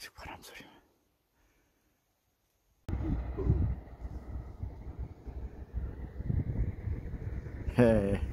어디 바람 소 리. 헤